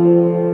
Música